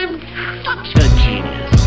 I'm such a genius.